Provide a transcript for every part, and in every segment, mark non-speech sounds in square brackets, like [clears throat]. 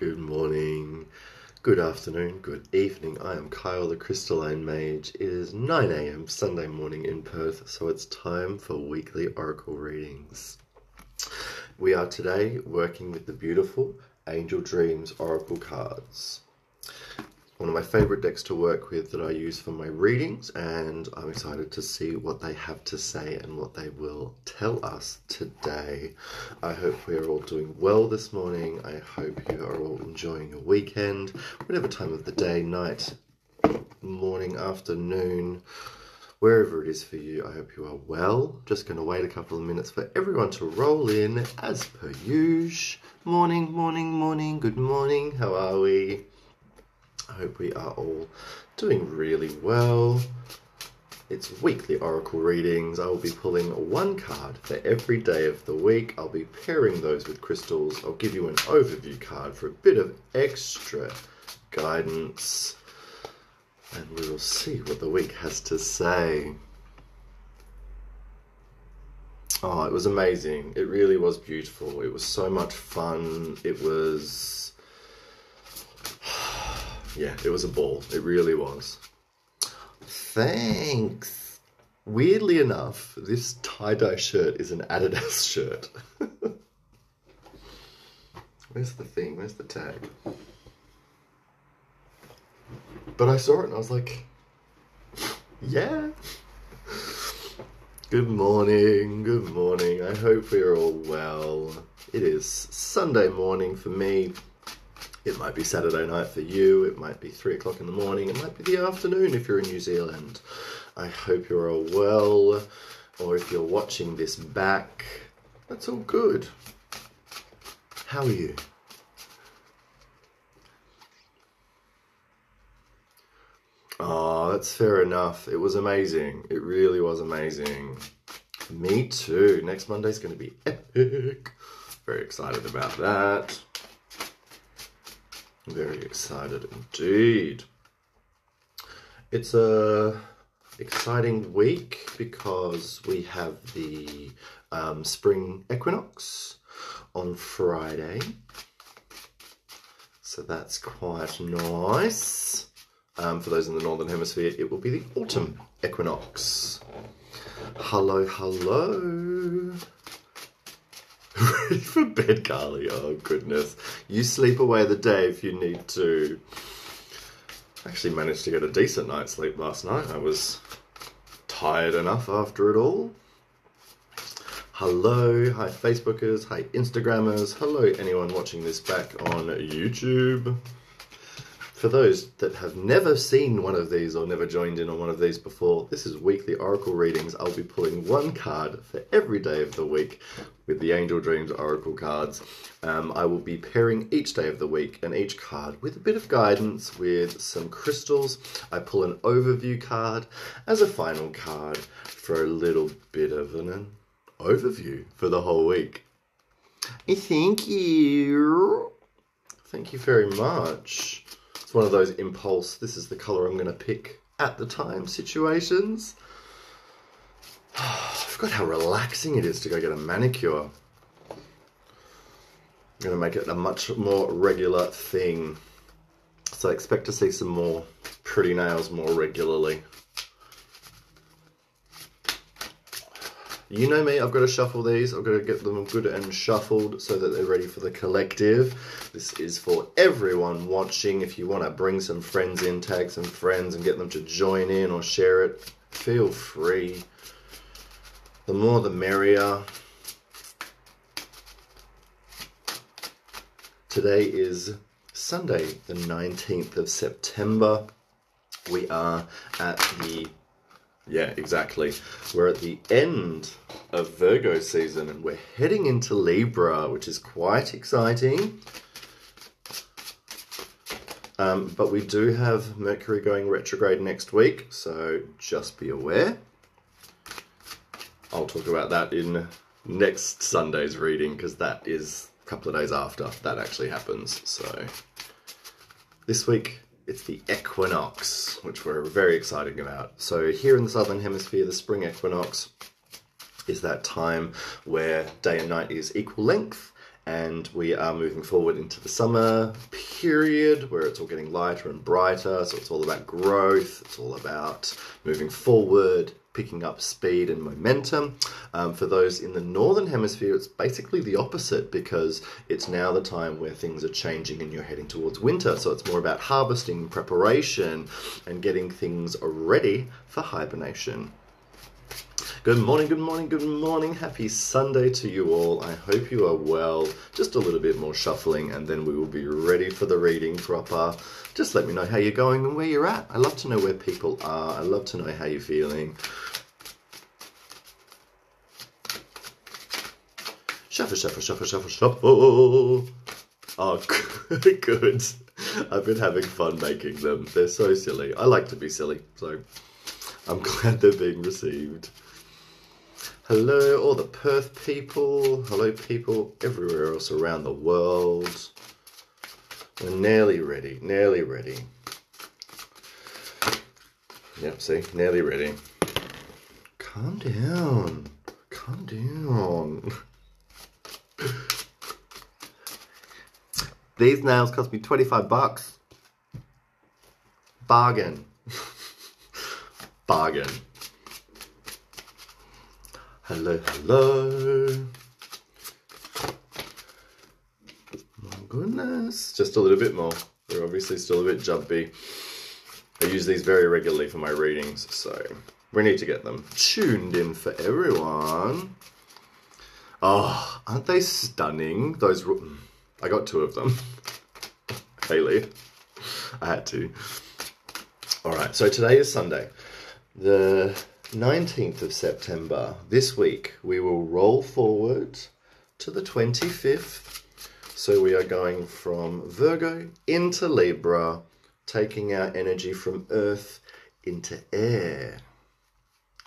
Good morning, good afternoon, good evening. I am Kyle the Crystalline Mage. It is 9 a.m. Sunday morning in Perth, so it's time for weekly Oracle readings. We are today working with the beautiful Angel Dreams Oracle cards one of my favorite decks to work with that I use for my readings, and I'm excited to see what they have to say and what they will tell us today. I hope we're all doing well this morning. I hope you are all enjoying your weekend, whatever time of the day, night, morning, afternoon. Wherever it is for you, I hope you are well. Just going to wait a couple of minutes for everyone to roll in as per usual. Morning, morning, morning, good morning. How are we? I hope we are all doing really well. It's weekly oracle readings. I will be pulling one card for every day of the week. I'll be pairing those with crystals. I'll give you an overview card for a bit of extra guidance. And we will see what the week has to say. Oh, it was amazing. It really was beautiful. It was so much fun. It was yeah, it was a ball. It really was. Thanks. Weirdly enough, this tie-dye shirt is an Adidas [laughs] shirt. Where's the thing? Where's the tag? But I saw it and I was like, yeah. Good morning, good morning. I hope we're all well. It is Sunday morning for me. It might be Saturday night for you, it might be three o'clock in the morning, it might be the afternoon if you're in New Zealand. I hope you're all well, or if you're watching this back, that's all good. How are you? Oh, that's fair enough. It was amazing. It really was amazing. Me too. Next Monday's going to be epic. Very excited about that. Very excited indeed. It's a exciting week because we have the um, spring equinox on Friday. So that's quite nice. Um, for those in the Northern Hemisphere, it will be the autumn equinox. Hello, hello. Ready [laughs] for bed, Carly. Oh, goodness. You sleep away the day if you need to. Actually managed to get a decent night's sleep last night. I was tired enough after it all. Hello, hi Facebookers, hi Instagrammers, hello anyone watching this back on YouTube. For those that have never seen one of these or never joined in on one of these before, this is weekly Oracle readings. I'll be pulling one card for every day of the week with the Angel Dreams Oracle cards. Um, I will be pairing each day of the week and each card with a bit of guidance with some crystals. I pull an overview card as a final card for a little bit of an overview for the whole week. Thank you. Thank you very much. It's one of those impulse, this is the colour I'm going to pick at the time situations. [sighs] I forgot how relaxing it is to go get a manicure. I'm going to make it a much more regular thing. So expect to see some more pretty nails more regularly. You know me, I've got to shuffle these. I've got to get them good and shuffled so that they're ready for the collective. This is for everyone watching. If you want to bring some friends in, tag some friends and get them to join in or share it, feel free. The more the merrier. Today is Sunday, the 19th of September. We are at the yeah, exactly. We're at the end of Virgo season and we're heading into Libra, which is quite exciting. Um, but we do have Mercury going retrograde next week, so just be aware. I'll talk about that in next Sunday's reading because that is a couple of days after that actually happens. So this week it's the equinox, which we're very excited about. So here in the southern hemisphere, the spring equinox is that time where day and night is equal length and we are moving forward into the summer period where it's all getting lighter and brighter. So it's all about growth, it's all about moving forward, picking up speed and momentum. Um, for those in the northern hemisphere, it's basically the opposite because it's now the time where things are changing and you're heading towards winter. So it's more about harvesting, preparation, and getting things ready for hibernation. Good morning, good morning, good morning. Happy Sunday to you all. I hope you are well. Just a little bit more shuffling, and then we will be ready for the reading proper. Just let me know how you're going and where you're at. I love to know where people are. I love to know how you're feeling. Shuffle, shuffle, shuffle, shuffle, shuffle. Oh, [laughs] good. I've been having fun making them. They're so silly. I like to be silly, so I'm [laughs] glad they're being received. Hello, all the Perth people. Hello, people everywhere else around the world. We're nearly ready, nearly ready. Yep, see, nearly ready. Calm down, calm down. [laughs] These nails cost me 25 bucks. Bargain. Bargain. Hello, hello. My goodness. Just a little bit more. They're obviously still a bit jumpy. I use these very regularly for my readings, so we need to get them tuned in for everyone. Oh, aren't they stunning? Those. Mm, I got two of them. [laughs] Haley. I had to. All right, so today is Sunday. The 19th of September, this week, we will roll forward to the 25th. So we are going from Virgo into Libra, taking our energy from Earth into air.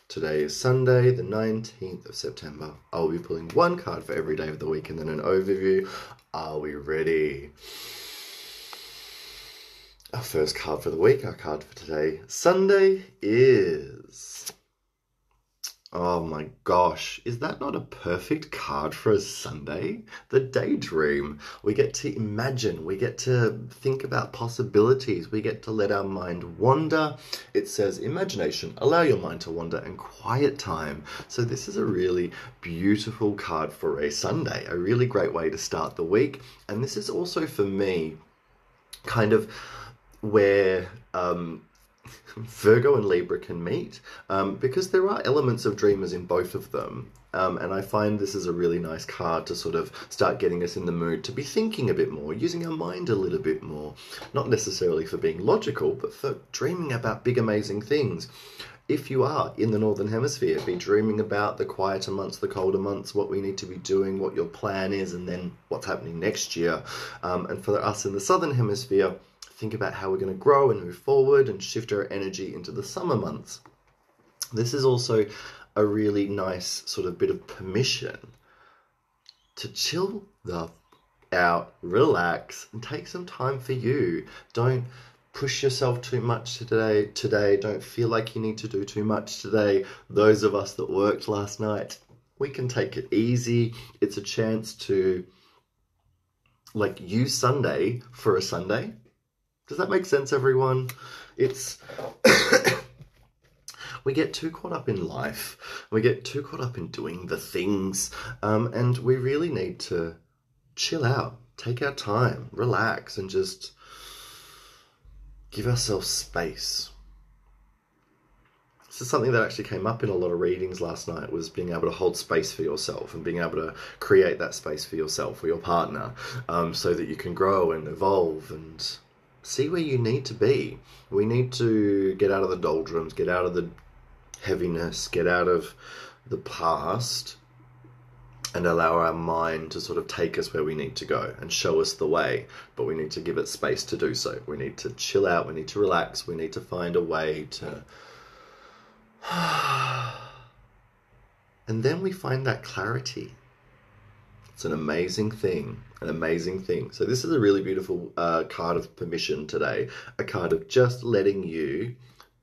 Today is Sunday, the 19th of September. I'll be pulling one card for every day of the week and then an overview. Are we ready? Our first card for the week, our card for today, Sunday, is Oh my gosh, is that not a perfect card for a Sunday? The daydream. We get to imagine, we get to think about possibilities, we get to let our mind wander. It says imagination, allow your mind to wander, and quiet time. So, this is a really beautiful card for a Sunday, a really great way to start the week. And this is also for me kind of where. Um, Virgo and Libra can meet um, because there are elements of dreamers in both of them. Um, and I find this is a really nice card to sort of start getting us in the mood to be thinking a bit more, using our mind a little bit more. Not necessarily for being logical, but for dreaming about big, amazing things. If you are in the Northern Hemisphere, be dreaming about the quieter months, the colder months, what we need to be doing, what your plan is, and then what's happening next year. Um, and for us in the Southern Hemisphere, think about how we're going to grow and move forward and shift our energy into the summer months. This is also a really nice sort of bit of permission to chill the out, relax, and take some time for you. Don't push yourself too much today today don't feel like you need to do too much today those of us that worked last night we can take it easy it's a chance to like use sunday for a sunday does that make sense, everyone? It's. [coughs] we get too caught up in life. We get too caught up in doing the things. Um, and we really need to chill out, take our time, relax, and just give ourselves space. This is something that actually came up in a lot of readings last night was being able to hold space for yourself and being able to create that space for yourself or your partner um, so that you can grow and evolve and see where you need to be. We need to get out of the doldrums, get out of the heaviness, get out of the past, and allow our mind to sort of take us where we need to go and show us the way. But we need to give it space to do so. We need to chill out, we need to relax, we need to find a way to. [sighs] and then we find that clarity it's an amazing thing, an amazing thing. So this is a really beautiful uh, card of permission today, a card of just letting you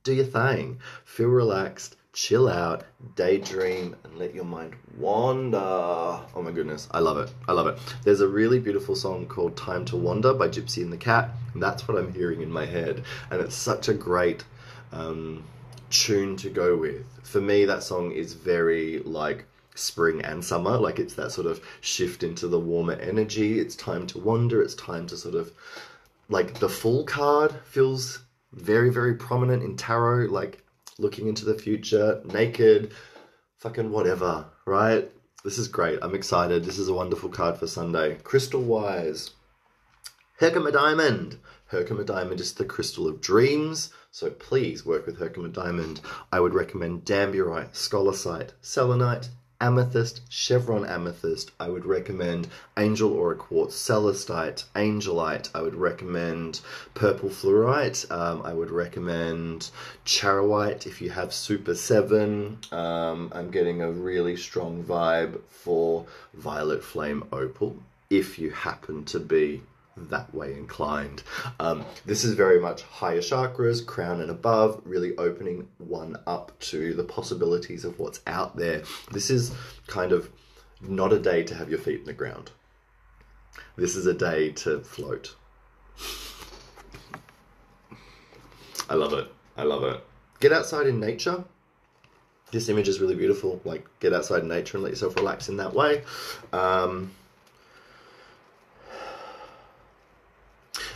do your thing, feel relaxed, chill out, daydream, and let your mind wander. Oh my goodness, I love it. I love it. There's a really beautiful song called Time to Wander by Gypsy and the Cat, and that's what I'm hearing in my head. And it's such a great um, tune to go with. For me, that song is very like spring and summer. Like it's that sort of shift into the warmer energy. It's time to wander. It's time to sort of like the full card feels very, very prominent in tarot, like looking into the future, naked, fucking whatever, right? This is great. I'm excited. This is a wonderful card for Sunday. Crystal wise, Herkimer Diamond. Herkimer Diamond is the crystal of dreams, so please work with Herkimer Diamond. I would recommend Danburite, Scolecite, Selenite, amethyst, chevron amethyst, I would recommend angel aura quartz, celestite, angelite, I would recommend purple fluorite, um, I would recommend charoite if you have super 7. Um, I'm getting a really strong vibe for violet flame opal if you happen to be that way inclined. Um, this is very much higher chakras, crown and above, really opening one up to the possibilities of what's out there. This is kind of not a day to have your feet in the ground. This is a day to float. I love it. I love it. Get outside in nature. This image is really beautiful. Like, get outside in nature and let yourself relax in that way. Um,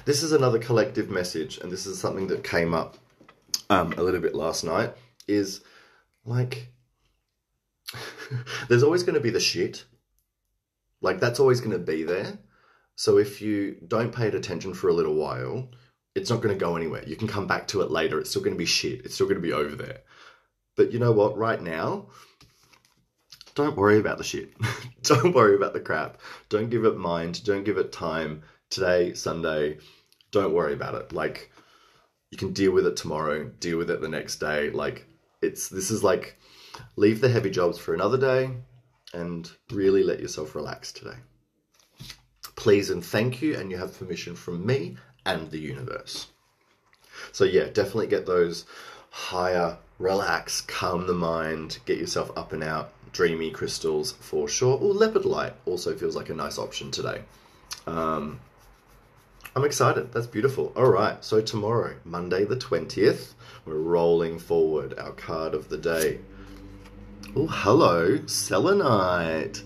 This is another collective message, and this is something that came up um, a little bit last night. Is like, [laughs] there's always going to be the shit. Like, that's always going to be there. So if you don't pay it attention for a little while, it's not going to go anywhere. You can come back to it later. It's still going to be shit. It's still going to be over there. But you know what? Right now, don't worry about the shit. [laughs] don't worry about the crap. Don't give it mind. Don't give it time. Today, Sunday, don't worry about it. Like you can deal with it tomorrow, deal with it the next day. Like it's this is like leave the heavy jobs for another day and really let yourself relax today. Please and thank you, and you have permission from me and the universe. So yeah, definitely get those higher, relax, calm the mind, get yourself up and out, dreamy crystals for sure. Or lepidolite also feels like a nice option today. Um, I'm excited. That's beautiful. All right. So tomorrow, Monday the 20th, we're rolling forward our card of the day. Oh, hello, Selenite.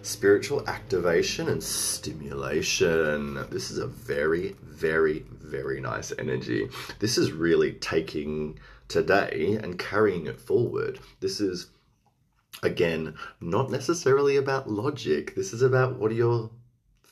Spiritual activation and stimulation. This is a very, very, very nice energy. This is really taking today and carrying it forward. This is, again, not necessarily about logic. This is about what are your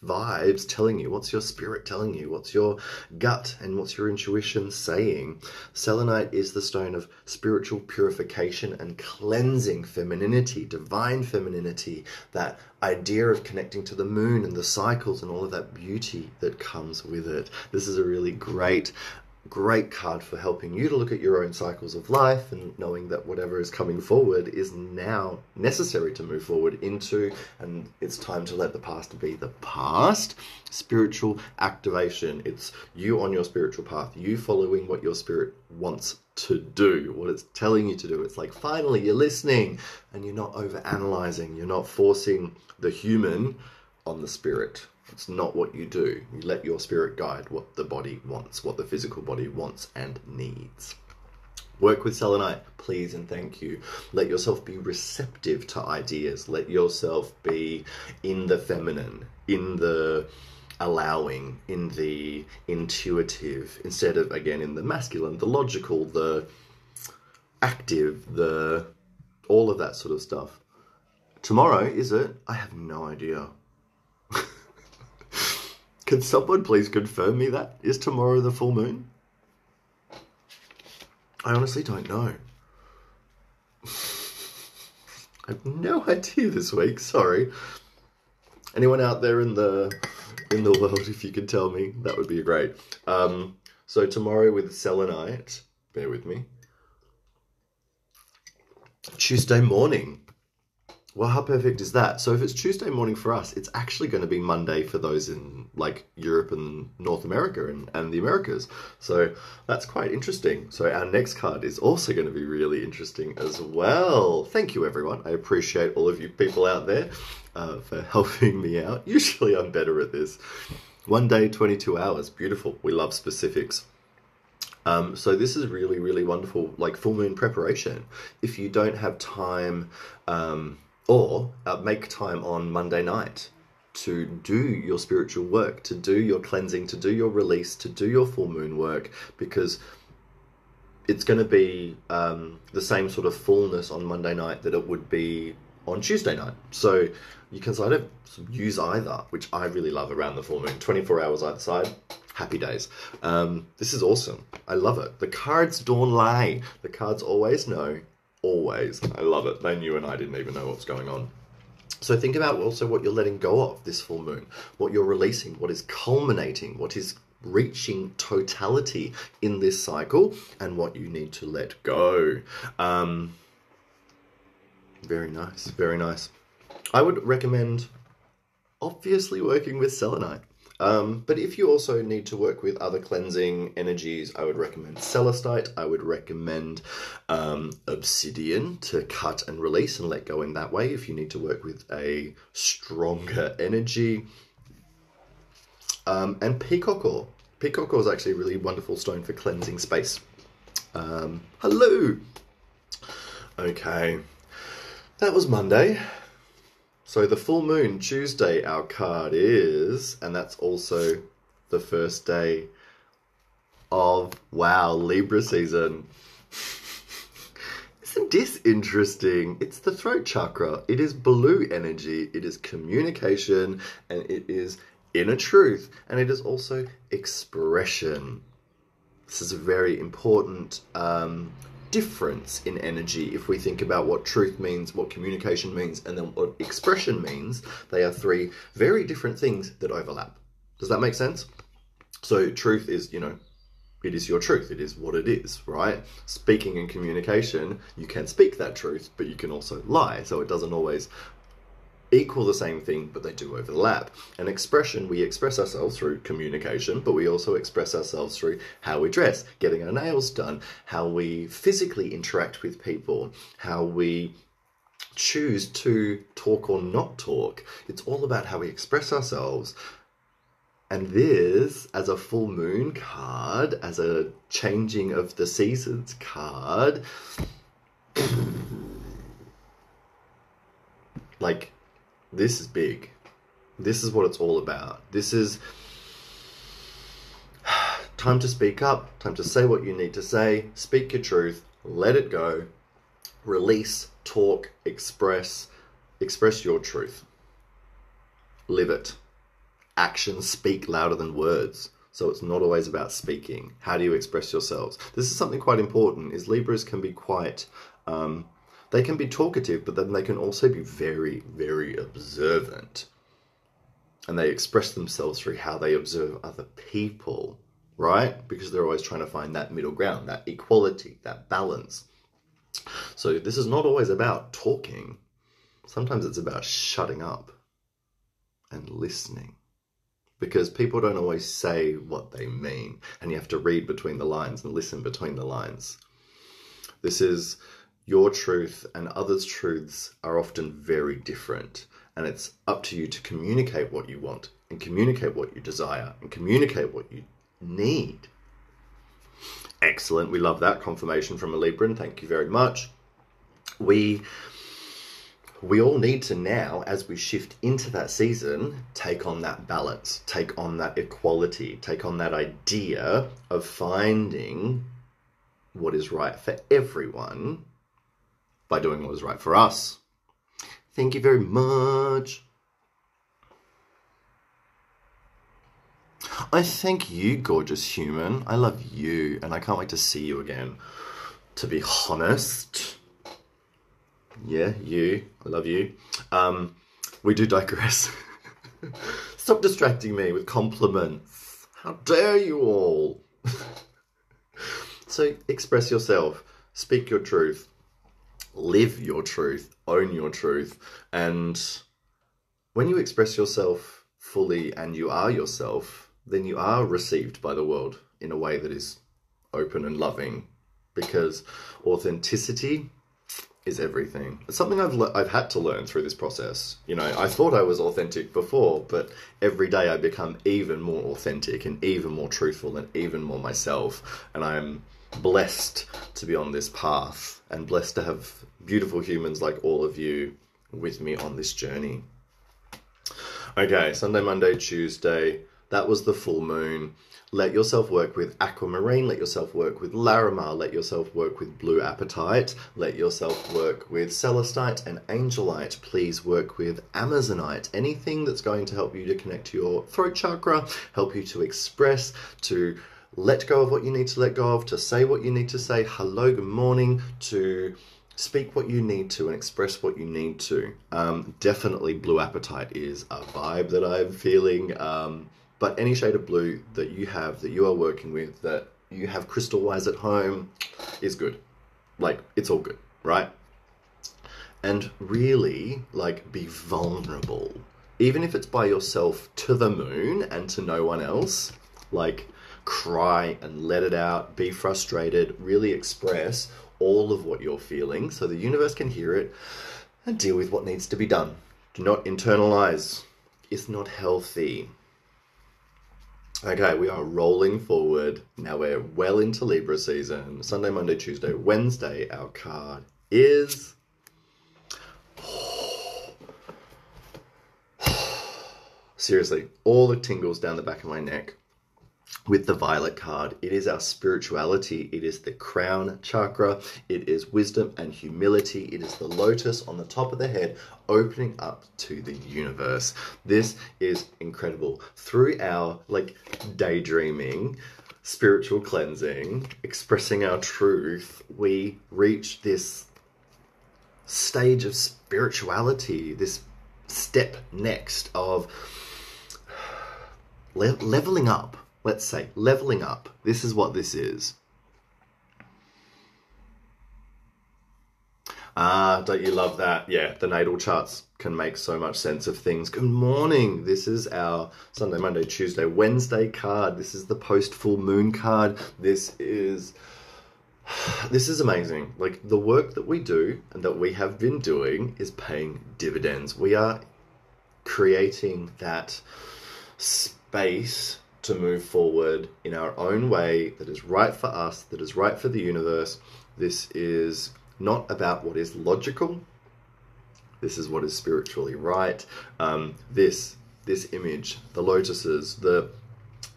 vibes telling you? What's your spirit telling you? What's your gut and what's your intuition saying? Selenite is the stone of spiritual purification and cleansing femininity, divine femininity, that idea of connecting to the moon and the cycles and all of that beauty that comes with it. This is a really great great card for helping you to look at your own cycles of life and knowing that whatever is coming forward is now necessary to move forward into and it's time to let the past be the past. Spiritual activation it's you on your spiritual path you following what your spirit wants to do what it's telling you to do. It's like finally you're listening and you're not over analyzing you're not forcing the human on the spirit it's not what you do. You let your spirit guide what the body wants, what the physical body wants and needs. Work with selenite, please and thank you. Let yourself be receptive to ideas. Let yourself be in the feminine, in the allowing, in the intuitive, instead of, again, in the masculine, the logical, the active, the all of that sort of stuff. Tomorrow, is it? I have no idea. Can someone please confirm me that? Is tomorrow the full moon? I honestly don't know. [laughs] I have no idea this week, sorry. Anyone out there in the in the world, [laughs] if you could tell me, that would be great. Um, so tomorrow with selenite, bear with me. Tuesday morning, Well, how perfect is that? So if it's Tuesday morning for us, it's actually going to be Monday for those in like Europe and North America and, and the Americas. So that's quite interesting. So our next card is also going to be really interesting as well. Thank you, everyone. I appreciate all of you people out there uh, for [laughs] helping me out. Usually I'm better at this. One day, 22 hours. Beautiful. We love specifics. Um, so this is really, really wonderful, like full moon preparation. If you don't have time, um, or uh, make time on Monday night to do your spiritual work, to do your cleansing, to do your release, to do your full moon work, because it's going to be um, the same sort of fullness on Monday night that it would be on Tuesday night. So you can sort of use either, which I really love around the full moon. 24 hours either side, happy days. Um, this is awesome. I love it. The cards don't lie. The cards always know always. I love it. They knew and I didn't even know what's going on. So think about also what you're letting go of this full moon, what you're releasing, what is culminating, what is reaching totality in this cycle, and what you need to let go. Um, very nice, very nice. I would recommend obviously working with selenite. Um, but if you also need to work with other cleansing energies, I would recommend celestite. I would recommend um, obsidian to cut and release and let go in that way if you need to work with a stronger energy. Um, and peacock ore. Peacock ore is actually a really wonderful stone for cleansing space. Um, hello! Okay, that was Monday. So the full moon, Tuesday, our card is, and that's also the first day of, wow, Libra season. [laughs] Isn't this interesting? It's the throat chakra. It is blue energy, it is communication, and it is inner truth, and it is also expression. This is a very important um, difference in energy if we think about what truth means, what communication means, and then what expression means. They are three very different things that overlap. Does that make sense? So, truth is, you know, it is your truth. It is what it is, right? Speaking and communication, you can speak that truth, but you can also lie. So it doesn't always equal the same thing, but they do overlap. An expression, we express ourselves through communication, but we also express ourselves through how we dress, getting our nails done, how we physically interact with people, how we choose to talk or not talk. It's all about how we express ourselves. And this, as a full moon card, as a changing of the seasons card, [clears throat] like this is big. This is what it's all about. This is [sighs] time to speak up, time to say what you need to say, speak your truth, let it go, release, talk, express, express your truth. Live it. Actions speak louder than words. So it's not always about speaking. How do you express yourselves? This is something quite important. Is Libras can be quite um, they can be talkative, but then they can also be very, very observant. And they express themselves through how they observe other people, right? Because they're always trying to find that middle ground, that equality, that balance. So this is not always about talking. Sometimes it's about shutting up and listening. Because people don't always say what they mean, and you have to read between the lines and listen between the lines. This is your truth and others' truths are often very different. And it's up to you to communicate what you want and communicate what you desire and communicate what you need. Excellent. We love that confirmation from a Libran. Thank you very much. We we all need to now, as we shift into that season, take on that balance, take on that equality, take on that idea of finding what is right for everyone by doing what is right for us. Thank you very much. I thank you, gorgeous human. I love you, and I can't wait to see you again. To be honest, yeah, you. I love you. Um, we do digress. [laughs] Stop distracting me with compliments. How dare you all? [laughs] so express yourself. Speak your truth live your truth, own your truth. And when you express yourself fully and you are yourself, then you are received by the world in a way that is open and loving because authenticity is everything. It's something I've le- I've had to learn through this process. You know, I thought I was authentic before, but every day I become even more authentic and even more truthful and even more myself. And I'm blessed to be on this path and blessed to have beautiful humans like all of you with me on this journey. Okay, Sunday, Monday, Tuesday. That was the full moon. Let yourself work with aquamarine, let yourself work with larimar, let yourself work with blue apatite, let yourself work with celestite and angelite. Please work with amazonite. Anything that's going to help you to connect to your throat chakra, help you to express, to let go of what you need to let go of, to say what you need to say, hello, good morning, to speak what you need to and express what you need to. Um, definitely, blue Apatite is a vibe that I'm feeling. Um, but any shade of blue that you have, that you are working with, that you have crystal wise at home, is good. Like, it's all good, right? And really, like, be vulnerable. Even if it's by yourself to the moon and to no one else, like, cry and let it out, be frustrated, really express all of what you're feeling so the universe can hear it and deal with what needs to be done. Do not internalize. It's not healthy. Okay, we are rolling forward. Now we're well into Libra season. Sunday, Monday, Tuesday, Wednesday. Our card is. [sighs] [sighs] Seriously, all the tingles down the back of my neck with the violet card. It is our spirituality. It is the crown chakra. It is wisdom and humility. It is the lotus on the top of the head, opening up to the universe. This is incredible. Through our like daydreaming, spiritual cleansing, expressing our truth, we reach this stage of spirituality, this step next of le- leveling up let's say, leveling up. This is what this is. Ah, don't you love that? Yeah, the natal charts can make so much sense of things. Good morning. This is our Sunday, Monday, Tuesday, Wednesday card. This is the post full moon card. This is [sighs] this is amazing. Like the work that we do and that we have been doing is paying dividends. We are creating that space to move forward in our own way that is right for us, that is right for the universe. This is not about what is logical. This is what is spiritually right. Um, this this image, the lotuses, the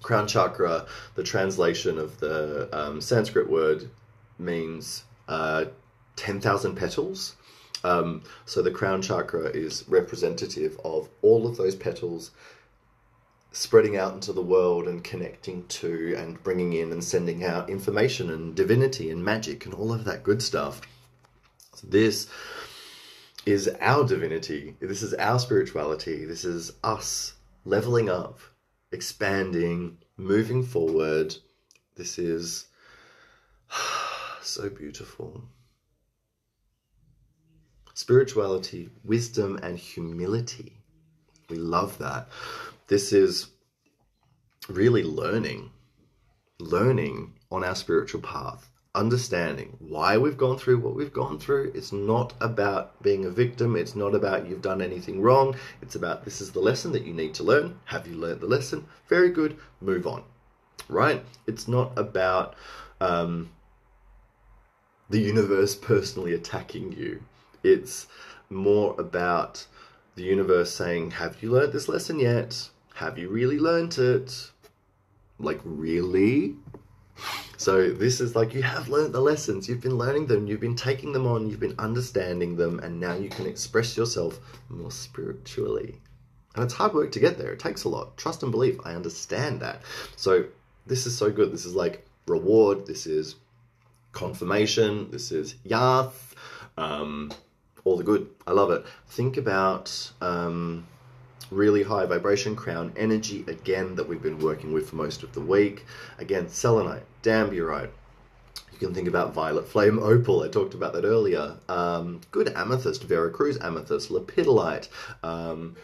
crown chakra, the translation of the um, Sanskrit word means uh, ten thousand petals. Um, so the crown chakra is representative of all of those petals spreading out into the world and connecting to and bringing in and sending out information and divinity and magic and all of that good stuff. This is our divinity. This is our spirituality. This is us leveling up, expanding, moving forward. This is [sighs] so beautiful. Spirituality, wisdom, and humility. We love that. This is really learning, learning on our spiritual path, understanding why we've gone through what we've gone through. It's not about being a victim, it's not about you've done anything wrong. It's about this is the lesson that you need to learn. Have you learned the lesson? Very good, move on. Right? It's not about um, the universe personally attacking you. It's more about the universe saying, Have you learned this lesson yet? Have you really learnt it? Like, really? So, this is like you have learnt the lessons, you've been learning them, you've been taking them on, you've been understanding them, and now you can express yourself more spiritually. And it's hard work to get there, it takes a lot. Trust and believe, I understand that. So, this is so good. This is like reward, this is confirmation, this is yath, um, all the good. I love it. Think about. Um, really high vibration crown energy again that we've been working with for most of the week. Again, selenite, danburite, You can think about violet flame [laughs] opal. I talked about that earlier. Um, good amethyst, Veracruz amethyst, lepidolite. Um,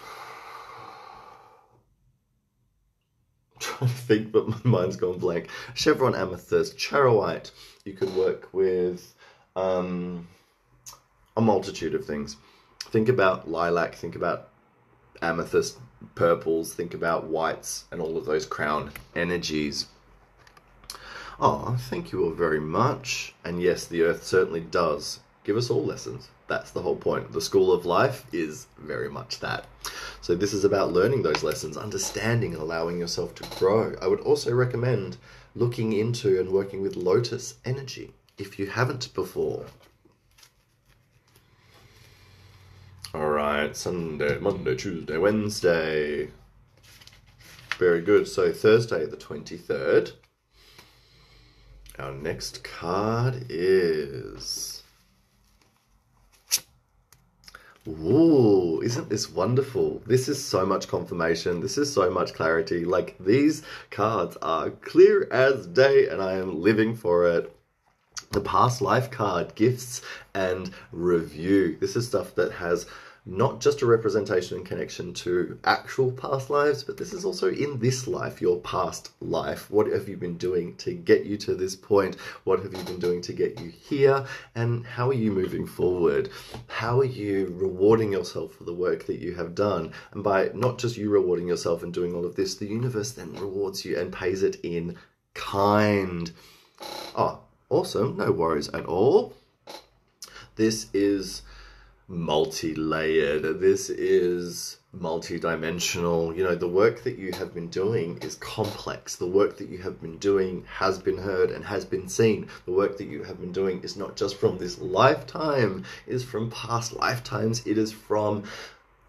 [sighs] trying to think, but my mind's gone blank. Chevron amethyst, charoite. You could work with um, a multitude of things. Think about lilac, think about amethyst, purples, think about whites, and all of those crown energies. Oh, thank you all very much. And yes, the earth certainly does give us all lessons. That's the whole point. The school of life is very much that. So, this is about learning those lessons, understanding and allowing yourself to grow. I would also recommend looking into and working with lotus energy if you haven't before. All right, Sunday, Monday, Tuesday, Wednesday. Very good. So, Thursday, the 23rd. Our next card is. Ooh, isn't this wonderful? This is so much confirmation. This is so much clarity. Like, these cards are clear as day, and I am living for it. The past life card, gifts, and review. This is stuff that has not just a representation and connection to actual past lives, but this is also in this life, your past life. What have you been doing to get you to this point? What have you been doing to get you here? And how are you moving forward? How are you rewarding yourself for the work that you have done? And by not just you rewarding yourself and doing all of this, the universe then rewards you and pays it in kind. Oh, awesome. No worries at all. This is multi-layered. This is multi-dimensional. You know the work that you have been doing is complex. The work that you have been doing has been heard and has been seen. The work that you have been doing is not just from this lifetime it is from past lifetimes. It is from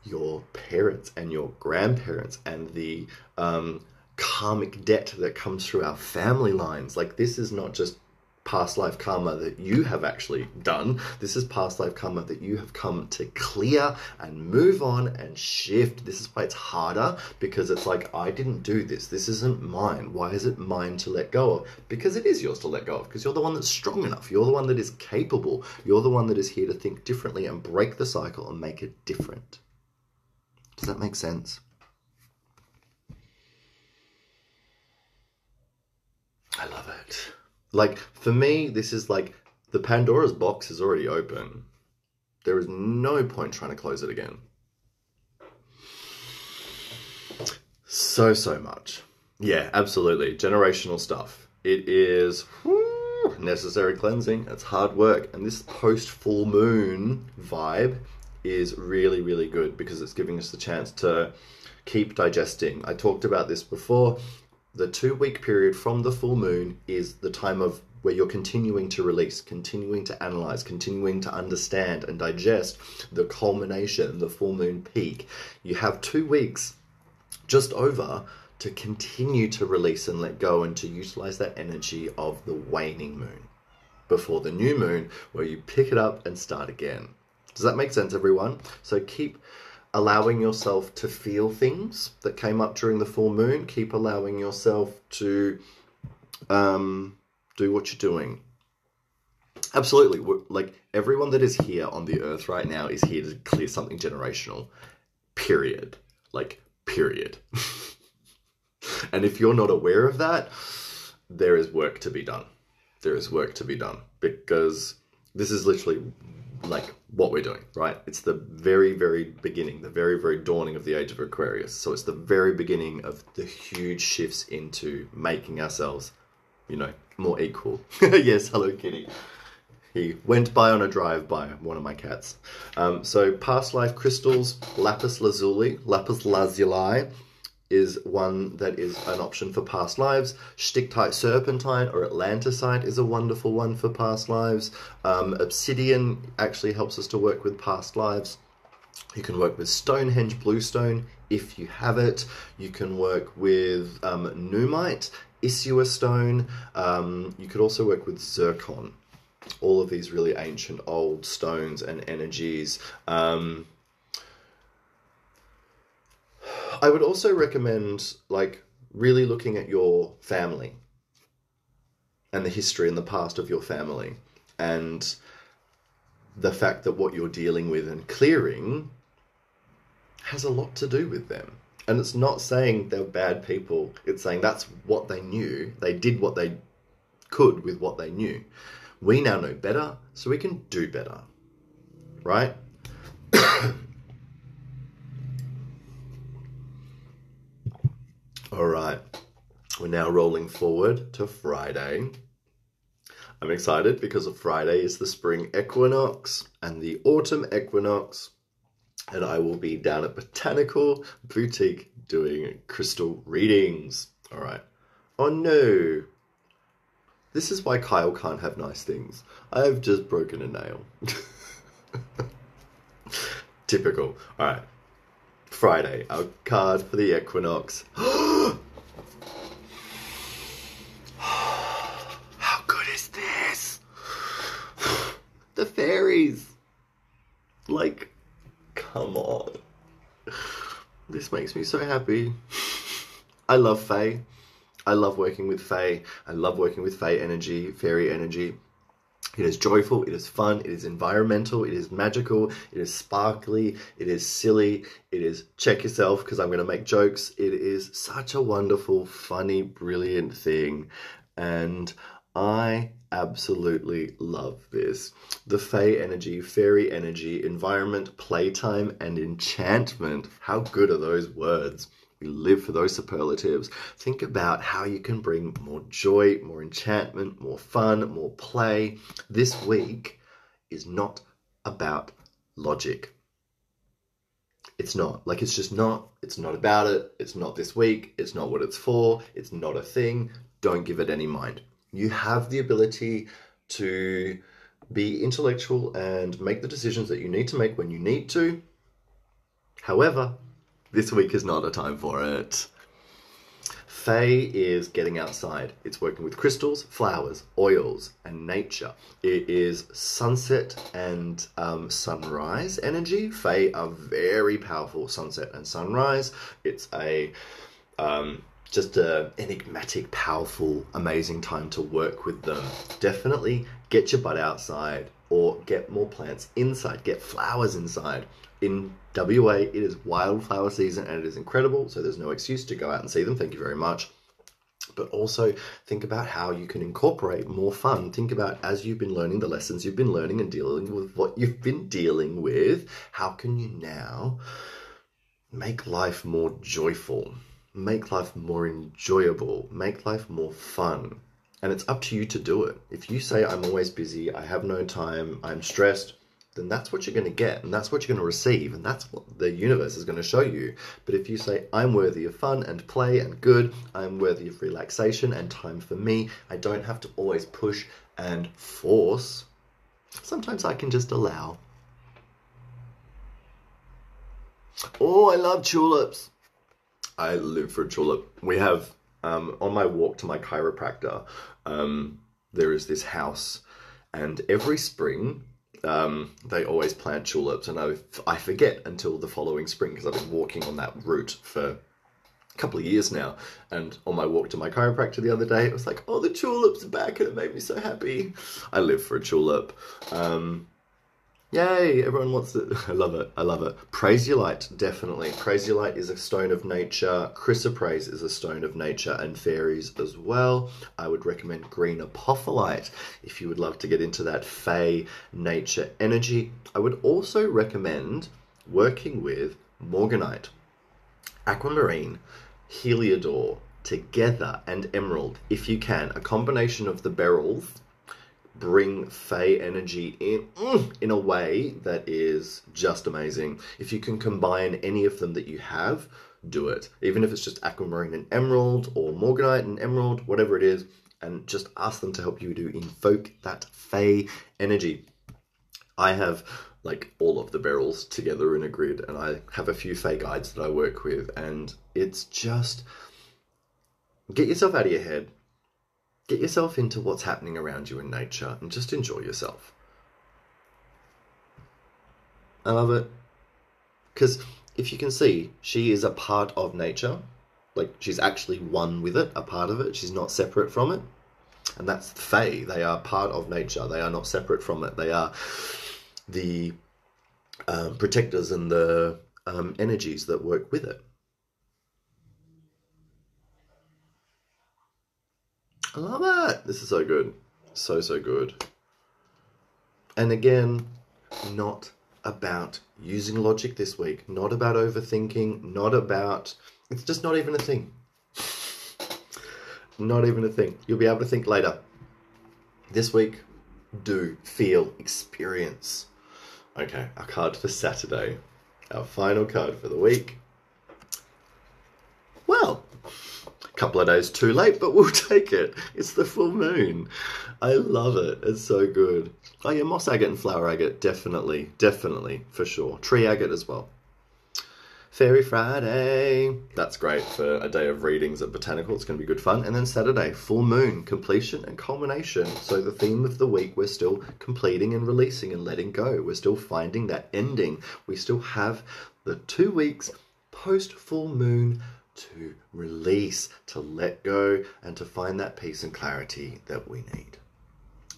your parents and your grandparents and the um, karmic debt that comes through our family lines. Like this is not just past life karma that you have actually done. This is past life karma that you have come to clear and move on and shift. This is why it's harder because it's like, I didn't do this. This isn't mine. Why is it mine to let go of? Because it is yours to let go of because you're the one that's strong enough. You're the one that is capable. You're the one that is here to think differently and break the cycle and make it different. Does that make sense? I love it. Like for me, this is like the Pandora's box is already open. There is no point trying to close it again. So so much. Yeah, absolutely. Generational stuff. It is necessary cleansing. It's hard work, and this post full moon vibe is really really good because it's giving us the chance to keep digesting. I talked about this before the two week period from the full moon is the time of where you're continuing to release, continuing to analyze, continuing to understand and digest the culmination, the full moon peak. You have two weeks just over to continue to release and let go and to utilize that energy of the waning moon before the new moon, where you pick it up and start again. Does that make sense, everyone? So keep allowing yourself to feel things that came up during the full moon. Keep allowing yourself to um, do what you're doing. Absolutely. Like everyone that is here on the earth right now is here to clear something generational. Period. Like, period. [laughs] and if you're not aware of that, there is work to be done. There is work to be done because this is literally like what we're doing, right? It's the very, very beginning, the very, very dawning of the age of Aquarius. So it's the very beginning of the huge shifts into making ourselves, you know, more equal. [laughs] yes, hello, Kitty. He went by on a drive by one of my cats. Um, so past life crystals, lapis lazuli, lapis lazuli, is one that is an option for past lives. Stichtite serpentine or atlantisite is a wonderful one for past lives. Um, obsidian actually helps us to work with past lives. You can work with Stonehenge bluestone if you have it. You can work with um, Nuummite, Isua stone. Um, you could also work with zircon. All of these really ancient old stones and energies. Um, I would also recommend like really looking at your family and the history and the past of your family and the fact that what you're dealing with and clearing has a lot to do with them. And it's not saying they're bad people, it's saying that's what they knew. They did what they could with what they knew. We now know better, so we can do better. Right? All right. We're now rolling forward to Friday. I'm excited because of Friday is the spring equinox and the autumn equinox, and I will be down at Botanical Boutique doing crystal readings. All right. Oh no. This is why Kyle can't have nice things. I've just broken a nail. [laughs] Typical. All right. Friday, our card for the equinox. [gasps] Oh, How good is this? the fairies. Like, come on. This makes me so happy. [laughs] I love Fae. I love working with Fae. I love working with Fae energy, fairy energy. It is joyful, it is fun, it is environmental, it is magical, it is sparkly, it is silly, it is check yourself because I'm going to make jokes. It is such a wonderful, funny, brilliant thing. And I absolutely love this. The Fae energy, fairy energy, environment, playtime, and enchantment. How good are those words? We live for those superlatives. Think about how you can bring more joy, more enchantment, more fun, more play. This week is not about logic. It's not. Like, it's just not. It's not about it. It's not this week. It's not what it's for. It's not a thing. Don't give it any mind. You have the ability to be intellectual and make the decisions that you need to make when you need to. However, this week is not a time for it. Fae is getting outside. It's working with crystals, flowers, oils, and nature. It is sunset and um, sunrise energy. Fae are very powerful sunset and sunrise. It's a um, just a enigmatic, powerful, amazing time to work with them. Definitely get your butt outside or get more plants inside. Get flowers inside in WA, it is wildflower season and it is incredible, so there's no excuse to go out and see them. Thank you very much. But also think about how you can incorporate more fun. Think about as you've been learning the lessons you've been learning and dealing with what you've been dealing with, how can you now make life more joyful, make life more enjoyable, make life more fun? And it's up to you to do it. If you say, I'm always busy, I have no time, I'm stressed, then that's what you're going to get and that's what you're going to receive and that's what the universe is going to show you. But if you say, I'm worthy of fun and play and good, I'm worthy of relaxation and time for me, I don't have to always push and force, sometimes I can just allow. Oh, I love tulips. I live for a tulip. We have, um, on my walk to my chiropractor, um, there is this house, and every spring um, they always plant tulips, and I, I forget until the following spring because I've been walking on that route for a couple of years now. And on my walk to my chiropractor the other day, it was like, oh, the tulips are back, and it made me so happy. I live for a tulip. Um, Yay! Everyone wants it. [laughs] I love it. I love it. Prasiolite, definitely. Prasiolite is a stone of nature. Chrysoprase is a stone of nature, and fairies as well. I would recommend green apophyllite if you would love to get into that fey nature energy. I would also recommend working with morganite, aquamarine, heliodor, together, and emerald if you can. A combination of the beryls bring Fey energy in mm, in a way that is just amazing. If you can combine any of them that you have, do it. Even if it's just aquamarine and emerald or morganite and emerald, whatever it is, and just ask them to help you to invoke that Fey energy. I have like all of the beryls together in a grid, and I have a few Fey guides that I work with, and it's just get yourself out of your head Get yourself into what's happening around you in nature and just enjoy yourself. I love it. Because if you can see, she is a part of nature. Like, she's actually one with it, a part of it. She's not separate from it. and that's the Fae. They are part of nature. They are not separate from it. They are the um, protectors and the um, energies that work with it. I love it. This is so good. So, so good. And again, not about using logic this week, not about overthinking, not about. It's just not even a thing. Not even a thing. You'll be able to think later. This week, do, feel, experience. Okay, our card for Saturday. Our final card for the week. Well, couple of days too late, but we'll [laughs] take it. It's the full moon. I love it. It's so good. Oh yeah, moss agate and flower agate, definitely, definitely, for sure. Tree agate as well. Fairy Friday. That's great for a day of readings at Botanical. It's going to be good fun. And then Saturday, full moon, completion and culmination. So the theme of the week, we're still completing and releasing and letting go. We're still finding that ending. We still have the two weeks post full moon to release, to let go, and to find that peace and clarity that we need.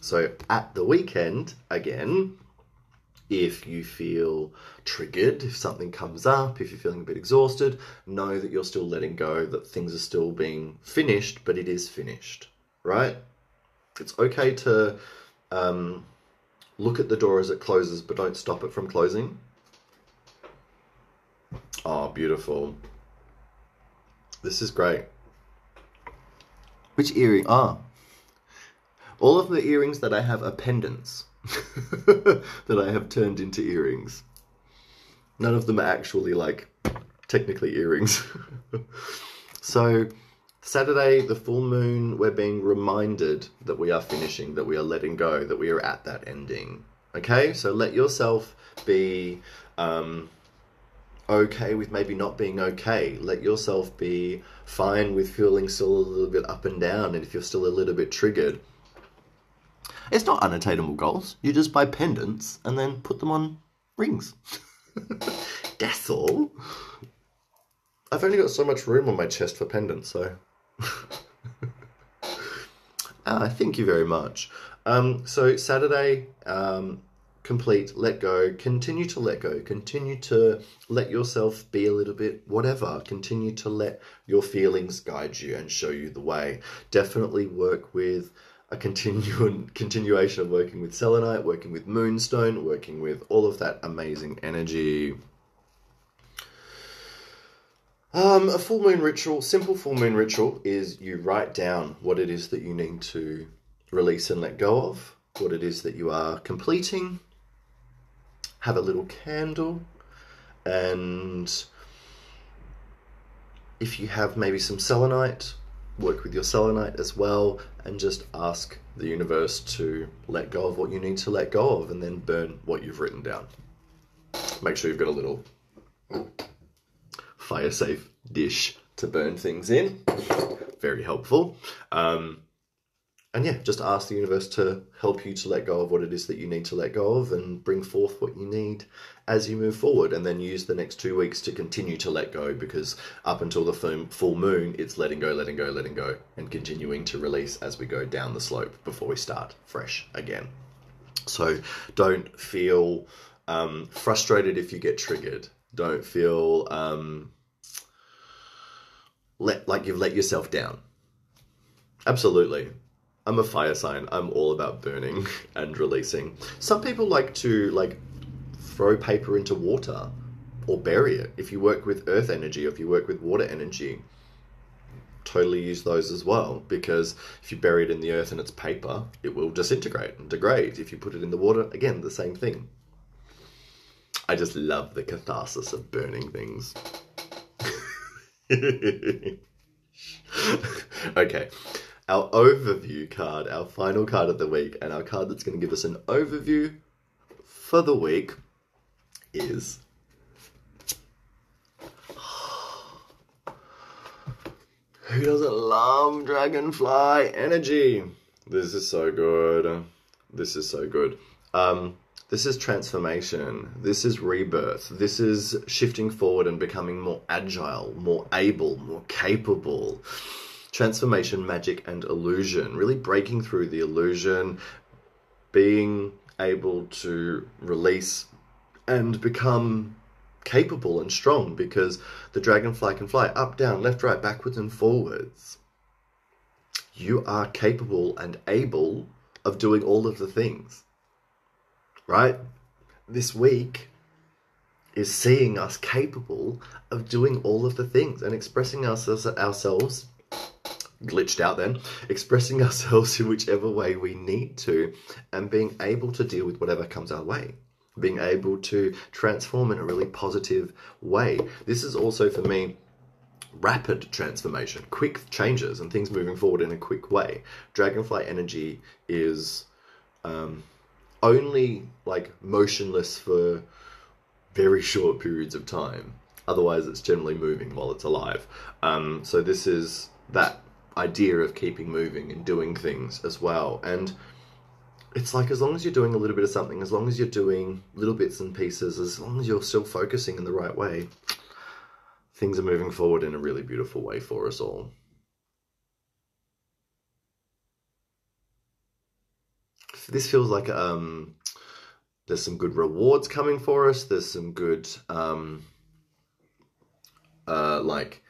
So at the weekend, again, if you feel triggered, if something comes up, if you're feeling a bit exhausted, know that you're still letting go, that things are still being finished, but it is finished, right? It's okay to um, look at the door as it closes, but don't stop it from closing. Oh, beautiful. This is great. Which earring? Ah. All of the earrings that I have are pendants. [laughs] that I have turned into earrings. None of them are actually like technically earrings. [laughs] so, Saturday, the full moon, we're being reminded that we are finishing, that we are letting go, that we are at that ending. Okay, so let yourself be um, okay with maybe not being okay. Let yourself be fine with feeling still a little bit up and down, and if you're still a little bit triggered it's not unattainable goals. You just buy pendants and then put them on rings. [laughs] That's all. I've only got so much room on my chest for pendants, so. [laughs] ah, thank you very much. Um, so Saturday, um, complete, let go, continue to let go, continue to let yourself be a little bit whatever, continue to let your feelings guide you and show you the way. Definitely work with a continuing [laughs] continuation of working with selenite, working with moonstone, working with all of that amazing energy. Um, a full moon ritual, simple full moon ritual, is you write down what it is that you need to release and let go of, what it is that you are completing. Have a little candle, and if you have maybe some selenite, work with your selenite as well and just ask the universe to let go of what you need to let go of and then burn what you've written down. Make sure you've got a little fire safe dish to burn things in. Very helpful. Um, and yeah, just ask the universe to help you to let go of what it is that you need to let go of and bring forth what you need as you move forward. And then use the next two weeks to continue to let go because up until the full moon, it's letting go, letting go, letting go, and continuing to release as we go down the slope before we start fresh again. So don't feel um, frustrated if you get triggered. Don't feel um, let like you've let yourself down. Absolutely I'm a fire sign. I'm all about burning [laughs] and releasing. Some people like to like throw paper into water or bury it. If you work with earth energy, if you work with water energy, totally use those as well because if you bury it in the earth and it's paper, it will disintegrate and degrade. If you put it in the water, again, the same thing. I just love the catharsis of burning things. [laughs] okay, our overview card, our final card of the week, and our card that's going to give us an overview for the week is. [sighs] Who doesn't love dragonfly energy? This is so good. This is so good. Um, this is transformation. This is rebirth. This is shifting forward and becoming more agile, more able, more capable transformation, magic, and illusion. Really breaking through the illusion, being able to release and become capable and strong because the dragonfly can fly up, down, left, right, backwards, and forwards. You are capable and able of doing all of the things. Right? This week is seeing us capable of doing all of the things and expressing ourselves, ourselves glitched out then, expressing [laughs] ourselves in whichever way we need to, and being able to deal with whatever comes our way. Being able to transform in a really positive way. This is also for me rapid transformation, quick changes, and things moving forward in a quick way. Dragonfly energy is um, only like motionless for very short periods of time. Otherwise, it's generally moving while it's alive. Um, so this is that idea of keeping moving and doing things as well. And it's like as long as you're doing a little bit of something, as long as you're doing little bits and pieces, as long as you're still focusing in the right way, things are moving forward in a really beautiful way for us all. This feels like um, there's some good rewards coming for us. There's some good um, uh, like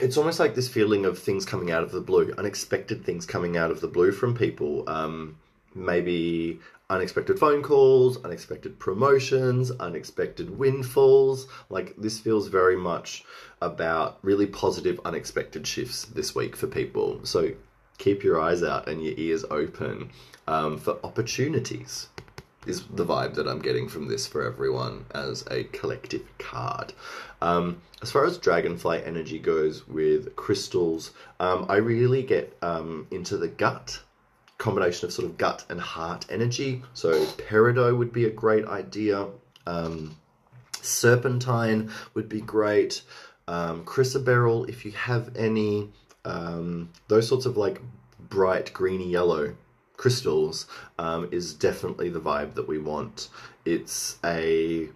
it's almost like this feeling of things coming out of the blue, unexpected things coming out of the blue from people. Um, maybe unexpected phone calls, unexpected promotions, unexpected windfalls. Like this feels very much about really positive, unexpected shifts this week for people. So keep your eyes out and your ears open um, for opportunities is the vibe that I'm getting from this for everyone as a collective card. Um, as far as dragonfly energy goes with crystals, um, I really get um, into the gut combination of sort of gut and heart energy. So peridot would be a great idea. Um, serpentine would be great. Um, chrysoberyl, if you have any, um, those sorts of like bright greeny yellow crystals um, is definitely the vibe that we want. It's a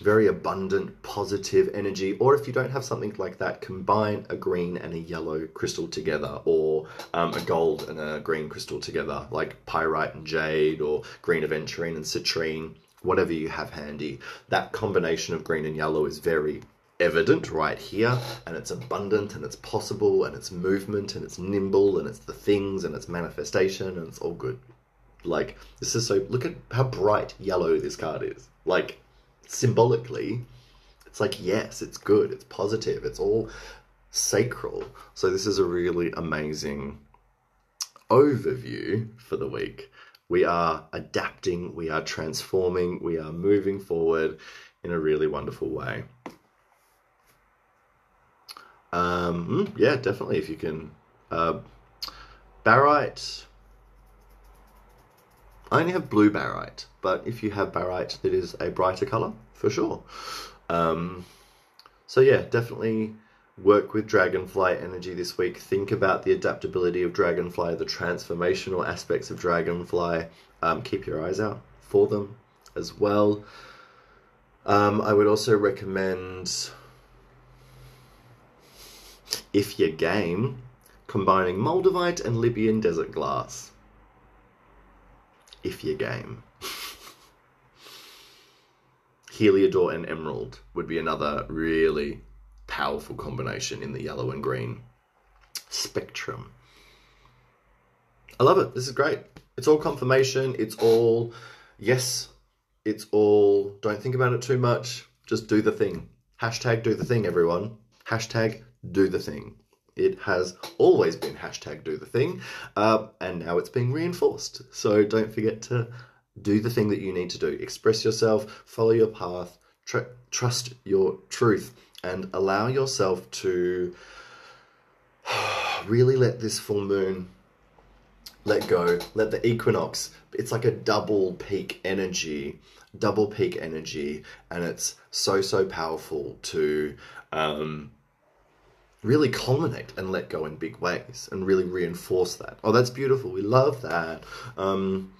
very abundant, positive energy. Or if you don't have something like that, combine a green and a yellow crystal together, or um, a gold and a green crystal together, like pyrite and jade, or green aventurine and citrine, whatever you have handy. That combination of green and yellow is very evident right here and it's abundant and it's possible and it's movement and it's nimble and it's the things and it's manifestation and it's all good like this is so look at how bright yellow this card is like symbolically it's like yes it's good it's positive it's all sacral so this is a really amazing overview for the week we are adapting we are transforming we are moving forward in a really wonderful way um, hmm, yeah, definitely. If you can, uh, barite. I only have blue barite, but if you have barite that is a brighter color, for sure. Um, so yeah, definitely work with Dragonfly energy this week. Think about the adaptability of Dragonfly, the transformational aspects of Dragonfly. Um, keep your eyes out for them as well. Um, I would also recommend if you're game, combining Moldavite and Libyan desert glass. If you're game. [laughs] Heliodor and Emerald would be another really powerful combination in the yellow and green spectrum. I love it. This is great. It's all confirmation. It's all, yes, it's all, don't think about it too much. Just do the thing. Hashtag do the thing, everyone. Hashtag do the thing. It has always been hashtag do the thing, uh, and now it's being reinforced. So don't forget to do the thing that you need to do. Express yourself, follow your path, tr- trust your truth, and allow yourself to [sighs] really let this full moon let go. Let the equinox, it's like a double peak energy, double peak energy, and it's so, so powerful to. Um, really culminate and let go in big ways and really reinforce that. Oh, that's beautiful. We love that. Um,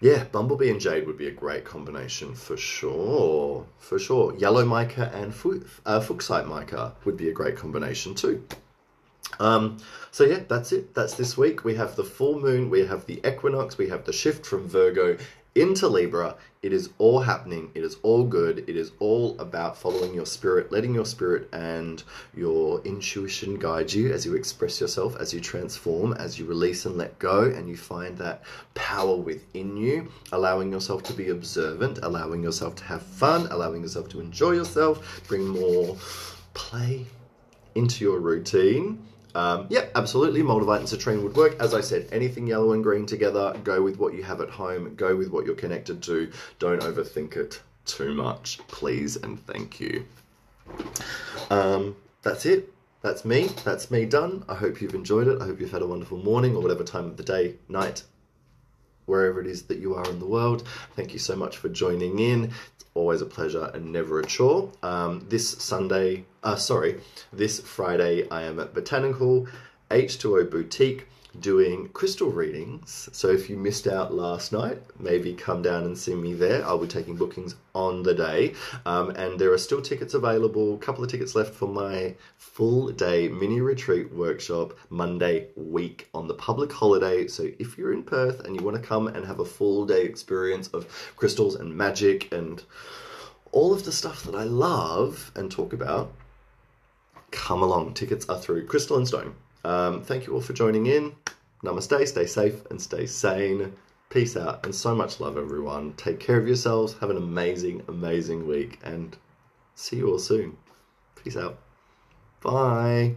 Yeah, Bumblebee and Jade would be a great combination for sure. For sure. Yellow mica and fu- uh, Fuchsite mica would be a great combination too. Um, so yeah, that's it. That's this week. We have the full moon, we have the equinox, we have the shift from Virgo into Libra. It is all happening. It is all good. It is all about following your spirit, letting your spirit and your intuition guide you as you express yourself, as you transform, as you release and let go, and you find that power within you, allowing yourself to be observant, allowing yourself to have fun, allowing yourself to enjoy yourself, bring more play into your routine um, yeah, absolutely. Moldavite and citrine would work. As I said, anything yellow and green together, go with what you have at home, go with what you're connected to. Don't overthink it too much, please and thank you. Um, that's it. That's me. That's me done. I hope you've enjoyed it. I hope you've had a wonderful morning or whatever time of the day, night, wherever it is that you are in the world. Thank you so much for joining in It's always a pleasure and never a chore. Um, this Sunday, uh, sorry, this Friday, I am at Botanical H2O Boutique doing crystal readings. So if you missed out last night, maybe come down and see me there. I'll be taking bookings on the day. Um, and there are still tickets available, a couple of tickets left for my full day mini retreat workshop Monday week on the public holiday. So if you're in Perth and you want to come and have a full day experience of crystals and magic and all of the stuff that I love and talk about, come along. Tickets are through Crystal and Stone. Um, thank you all for joining in. Namaste, stay safe and stay sane. Peace out and so much love, everyone. Take care of yourselves. Have an amazing, amazing week and see you all soon. Peace out. Bye.